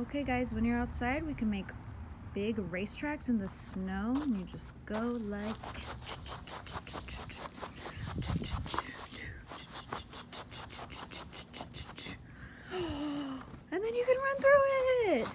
Okay guys, when you're outside, we can make big racetracks in the snow and you just go like and then you can run through it.